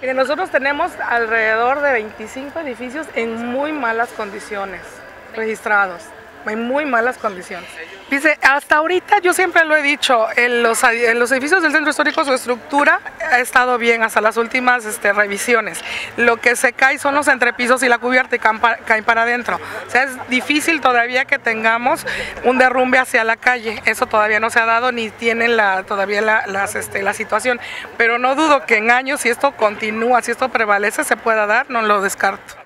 Mire, nosotros tenemos alrededor de 25 edificios en muy malas condiciones registrados en muy malas condiciones. Dice, hasta ahorita yo siempre lo he dicho, en los, edificios del centro histórico su estructura ha estado bien hasta las últimas este, revisiones. Lo que se cae son los entrepisos y la cubierta y caen para adentro. O sea, es difícil todavía que tengamos un derrumbe hacia la calle. Eso todavía no se ha dado ni tiene la, todavía este, la situación. Pero no dudo que en años, si esto continúa, si esto prevalece, se pueda dar, no lo descarto.